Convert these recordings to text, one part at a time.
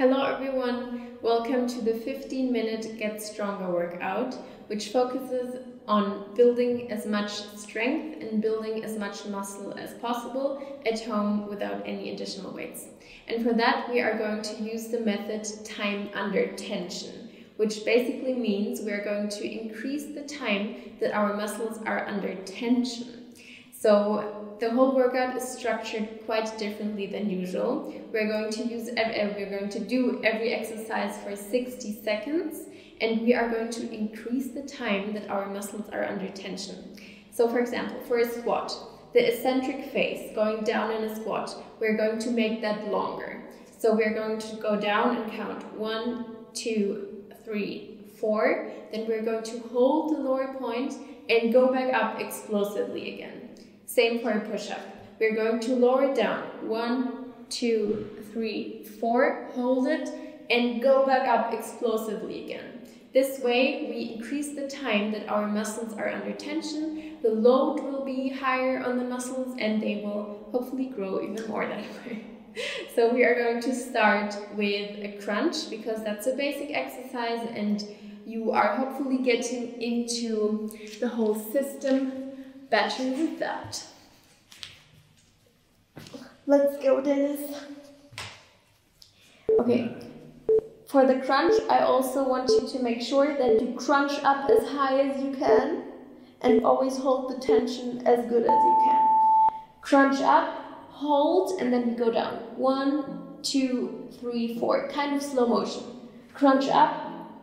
Hello everyone, welcome to the 15 minute Get Stronger workout, which focuses on building as much strength and building as much muscle as possible at home without any additional weights. And for that, we are going to use the method time under tension, which basically means we're going to increase the time that our muscles are under tension. So the whole workout is structured quite differently than usual. We're going to use uh, we're going to do every exercise for 60 seconds and we are going to increase the time that our muscles are under tension. So for example, for a squat, the eccentric phase going down in a squat, we're going to make that longer. So we're going to go down and count one, two, three, four. Then we're going to hold the lower point and go back up explosively again. Same for a push-up. We're going to lower it down. One, two, three, four. Hold it and go back up explosively again. This way, we increase the time that our muscles are under tension. The load will be higher on the muscles and they will hopefully grow even more that way. so we are going to start with a crunch because that's a basic exercise and you are hopefully getting into the whole system better with that. Let's go, Dennis. Okay, for the crunch, I also want you to make sure that you crunch up as high as you can and always hold the tension as good as you can. Crunch up, hold, and then we go down. One, two, three, four. Kind of slow motion. Crunch up,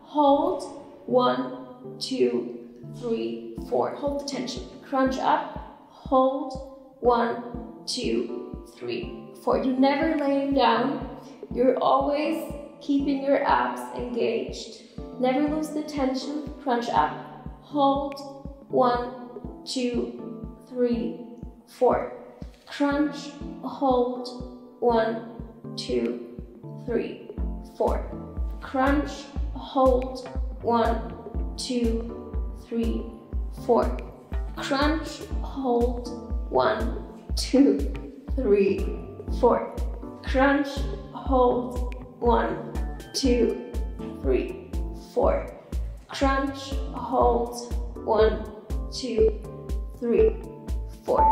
hold, one, two, three, four. Hold the tension crunch up, hold, one, two, three, four. You never laying down. You're always keeping your abs engaged. Never lose the tension. Crunch up, hold, one, two, three, four. Crunch, hold, one, two, three, four. Crunch, hold, one, two, three, four crunch, hold, one, two, three, four. Crunch, hold, one, two, three, four. Crunch, hold, one, two, three, four.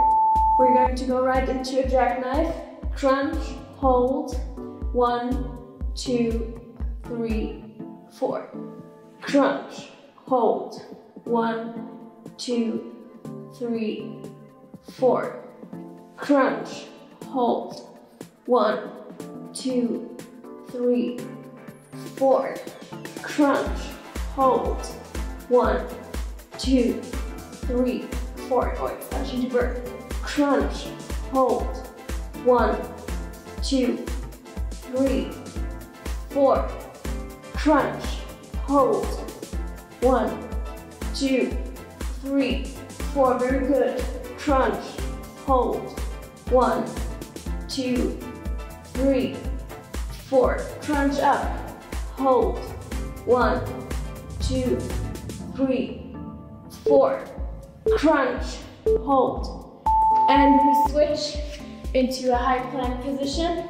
We're going to go right into a jackknife. Crunch, hold, one, two, three, four. Crunch, hold, one, two, three, four. Crunch, hold. One, two, three, four. Crunch, hold. One, two, three, four. Oh, it's touching to burn. Crunch, hold. One, two, three, four. Crunch, hold. One, two, three, four, very good. Crunch, hold. One, two, three, four. Crunch up, hold. One, two, three, four. Crunch, hold. And we switch into a high plank position.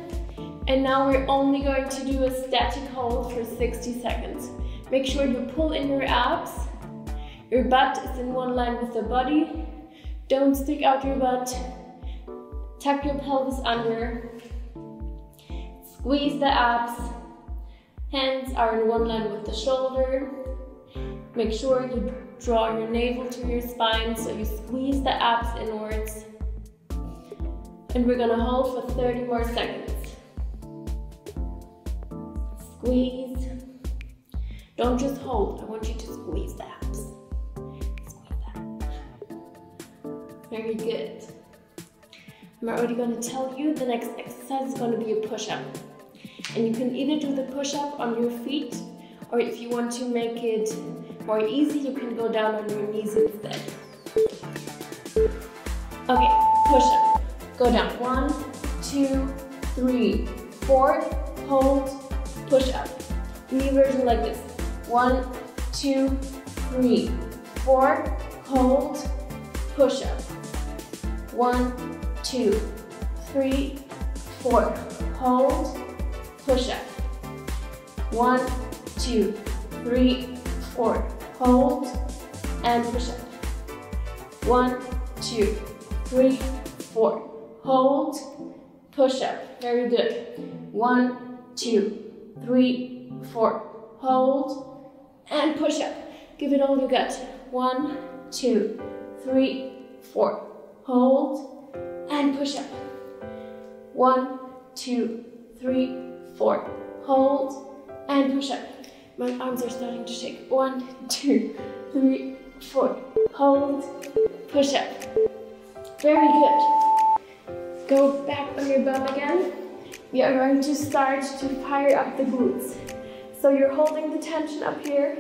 And now we're only going to do a static hold for 60 seconds. Make sure you pull in your abs your butt is in one line with the body. Don't stick out your butt. Tuck your pelvis under. Squeeze the abs. Hands are in one line with the shoulder. Make sure you draw your navel to your spine so you squeeze the abs inwards. And we're gonna hold for 30 more seconds. Squeeze. Don't just hold, I want you to squeeze the Very good. I'm already going to tell you the next exercise is going to be a push-up. And you can either do the push-up on your feet, or if you want to make it more easy, you can go down on your knees instead. Okay, push-up. Go down. One, two, three, four. Hold, push-up. Knee version like this. One, two, three, four. Hold, push-up. One, two, three, four. Hold, push up. One, two, three, four. Hold and push up. One, two, three, four. Hold, push up. Very good. One, two, three, four. Hold and push up. Give it all you got. One, two, three, four. Hold and push up. One, two, three, four. Hold and push up. My arms are starting to shake. One, two, three, four. Hold, push up. Very good. Go back on your bum again. We are going to start to fire up the glutes. So you're holding the tension up here,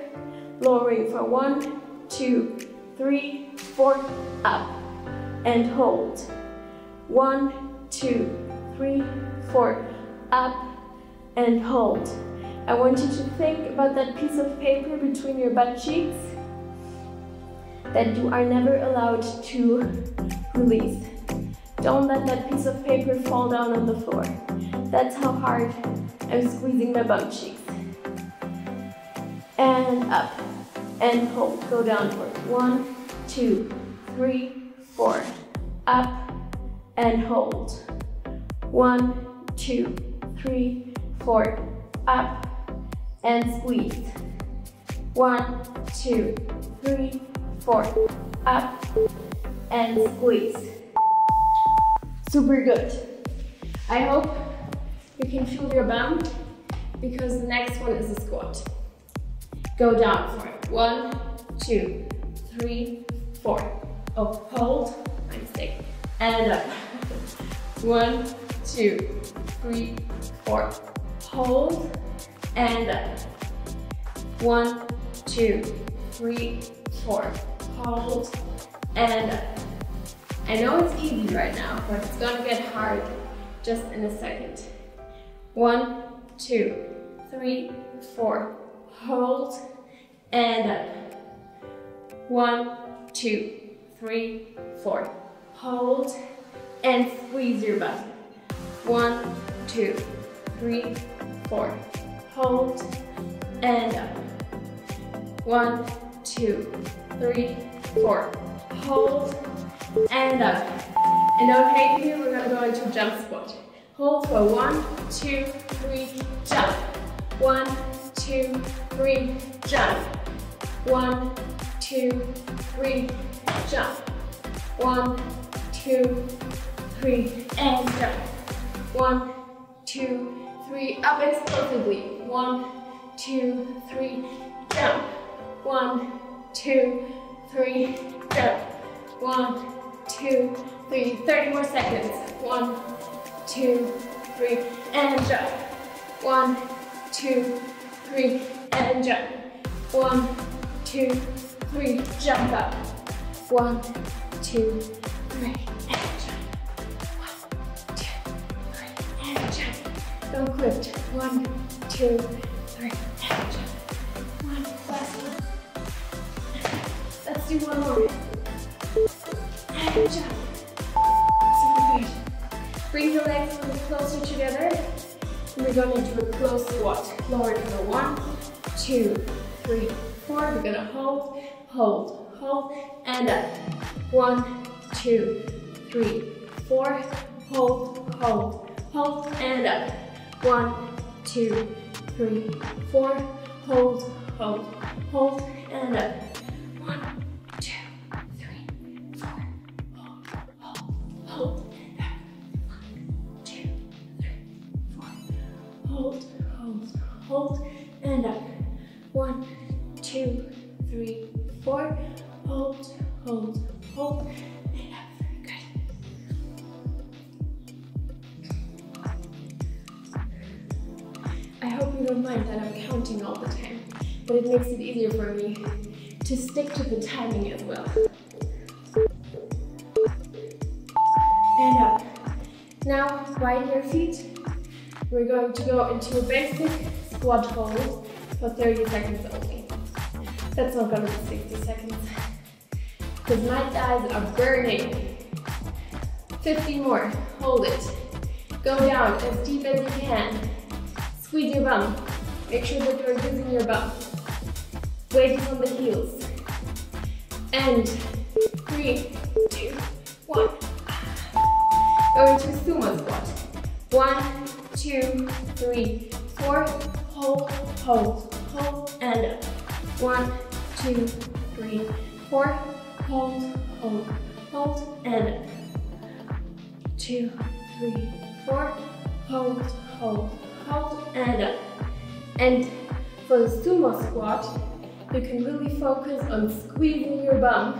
lowering for one, two, three, four, up, and hold. One, two, three, four, up, and hold. I want you to think about that piece of paper between your butt cheeks that you are never allowed to release. Don't let that piece of paper fall down on the floor. That's how hard I'm squeezing my butt cheeks. And up, and hold, go downward. One, two, three, four. Up, and hold. One, two, three, four. Up, and squeeze. One, two, three, four, up, and squeeze. Super good. I hope you can feel your bum because the next one is a squat. Go down for it. One, two, three, four. Oh, hold, my mistake. And up. Uh, one, two, three, four. Hold, and up. One, two, three, four hold, and up. I know it's easy right now, but it's gonna get hard just in a second. One, two, three, four, hold, and up. One, two, three, four, hold, and squeeze your butt. One, two, three, four, hold, and up. One, two, three, four. Hold and up. And okay here, we're gonna go into jump squat. Hold for one, two, three, jump. One, two, three, jump. One, two, three, jump. One, two, three, and jump. One, two, three, up explosively. One, two, three, jump. One, two, three, jump. One, two, three. 30 more seconds. One, two, three, and jump. One, two, three, and jump. One, two, three, jump up. One, two, three, and jump. One, two, three, and jump. Don't quit. One, two, three, and jump. One, last one. Let's do one more. And jump. Super good. Bring your legs a little closer together. We're going into a close squat. Lower for one, two, three, four. We're gonna hold, hold, hold, and up. One, two, three, four. Hold, hold, hold, and up. One, two, three, four. Hold, hold, hold, and uh, up. One, two, three, four. Hold, hold, hold, and up. One, two, three, four. Hold, hold, and up. One, two, three, four. Hold, hold, hold. Good. I hope you don't mind that I'm counting all the time, but it makes it easier for me to stick to the timing as well. And up. Now, widen your feet. We're going to go into a basic squat hold for 30 seconds only. That's not gonna be 60 seconds. Because my thighs are burning. 50 more, hold it. Go down as deep as you can. Squeeze your bum. Make sure that you're using your bum. Weight is on the heels. And three, two, one. Go into sumo squat. One, two, three, four. Hold, hold, hold, and up. One, two, three, four. Hold, hold, hold, and up. Two, three, four. Hold, hold, hold, and up. And for the sumo squat, you can really focus on squeezing your bum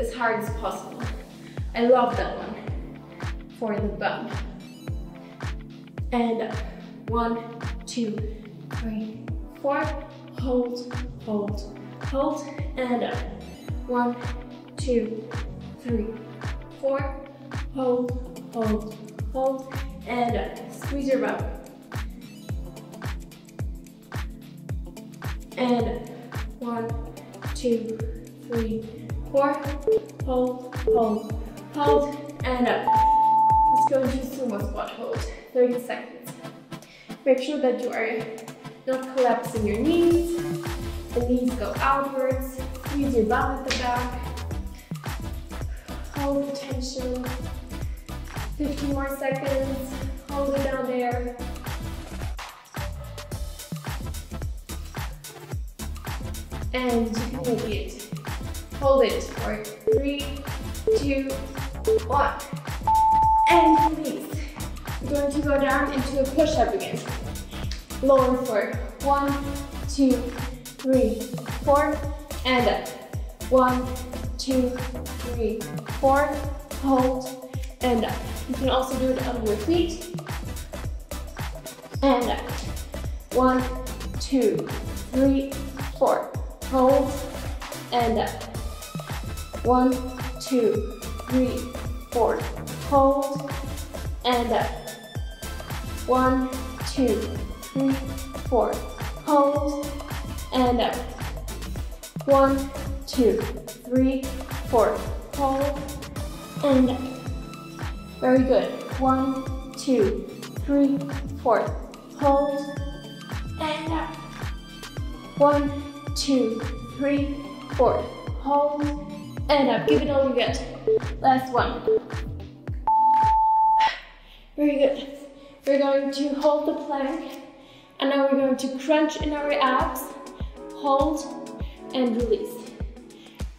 as hard as possible. I love that one for the bum. And up. One, two, three, four. Hold, hold, hold, and up. One, two, three, four. Hold, hold, hold, and up. Squeeze your bum. And one, two, three, four. Hold, hold, hold, and up. Let's go into sumo squat hold. 30 seconds. Make sure that you are not collapsing your knees. The knees go outwards. Squeeze your bum at the back. Hold the tension. 15 more seconds. Hold it down there. And you can make it. Hold it for three, two, one. And release. We're going to go down into a push-up again. Lower for one, two, three, four, and up. One, two, three, four. Hold, and up. You can also do it on your feet. And up. One, two, three, four. Hold, and up. One, two, three, four. Hold, and up. One, two, three, four. Hold, and up. One, two, three, four. Hold, and up. Very good. One, two, three, four. Hold, and up. One, two, three, four. Hold, and up. Give it all you get. Last one. Very good. We're going to hold the plank, and now we're going to crunch in our abs, hold, and release.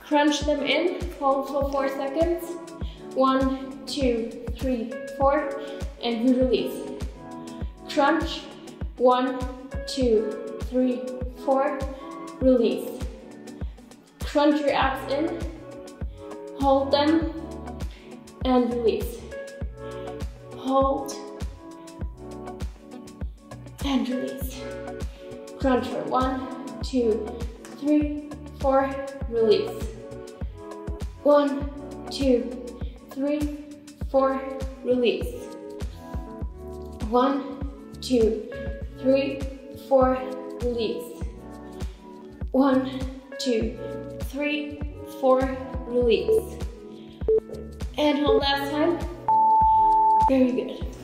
Crunch them in, hold for four seconds. One, two, three, four, and we release. Crunch, one, two, three, four, release. Crunch your abs in, hold them, and release. Hold, and release. Crunch for one, two, three, four, release. One, two, three, four, release. One, two, three, four, release. One, two, three, four, release. And hold last time. Very good.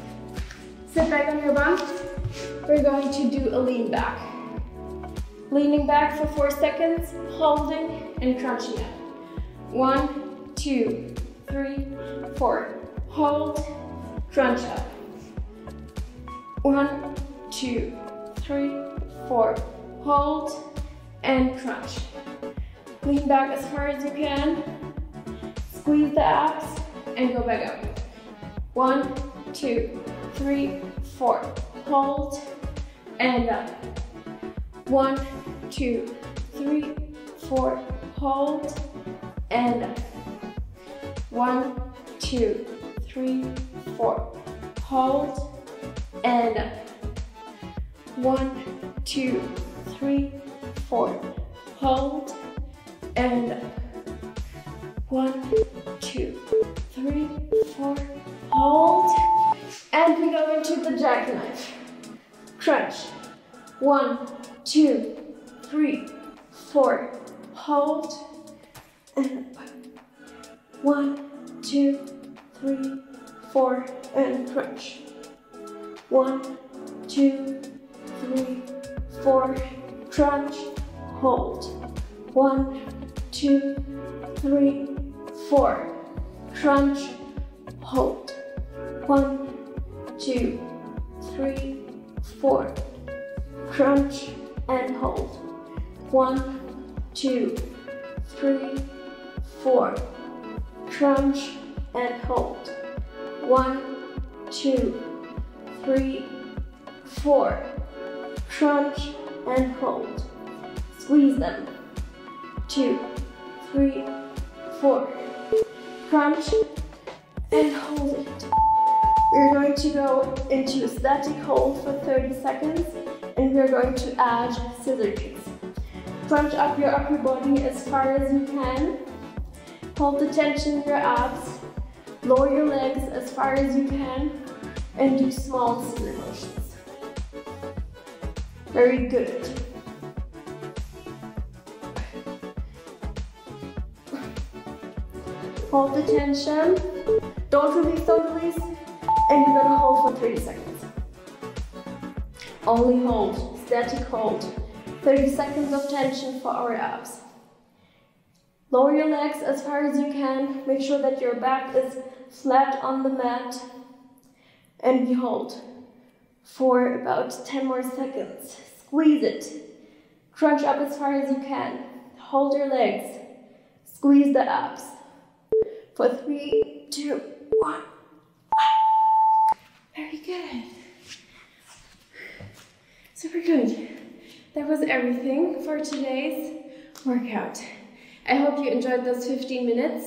Sit back on your bum. We're going to do a lean back. Leaning back for four seconds, holding and crunching up. One, two, three, four. Hold, crunch up. One, two, three, four. Hold and crunch. Lean back as far as you can. Squeeze the abs and go back up. One, two, three, four. Hold and up. One, two, three, four. Hold and. One, two, three, four. Hold and. One, two, three, four. Hold and. One, two, three, four. Hold. And we go into the jackknife. Crunch. One, two, three, four. Hold. And up. One, two, three, four, and crunch. One, two, three, four, crunch, hold. One, two, three, four, crunch, hold. One, two, three, four, crunch and hold. One, two, three, four, crunch and hold. One, two, three, four, crunch and hold. Squeeze them. Two, three, four, crunch and hold it. We're going to go into a static hold for 30 seconds and we're going to add scissor kicks. Crunch up your upper body as far as you can. Hold the tension in your abs. Lower your legs as far as you can and do small scissor motions. Very good. Hold the tension. Don't release, don't release. And you're gonna hold for 30 seconds. Only hold, static hold. 30 seconds of tension for our abs. Lower your legs as far as you can. Make sure that your back is flat on the mat. And we hold for about 10 more seconds. Squeeze it. Crunch up as far as you can. Hold your legs. Squeeze the abs. For three, two, one. Very good. Super good. That was everything for today's workout. I hope you enjoyed those 15 minutes.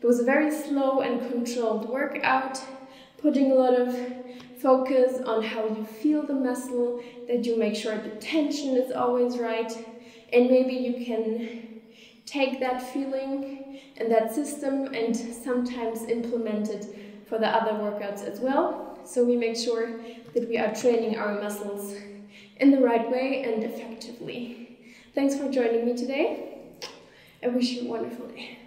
It was a very slow and controlled workout, putting a lot of focus on how you feel the muscle, that you make sure the tension is always right, and maybe you can take that feeling and that system and sometimes implement it for the other workouts as well. So we make sure that we are training our muscles in the right way and effectively. Thanks for joining me today. I wish you a wonderful day.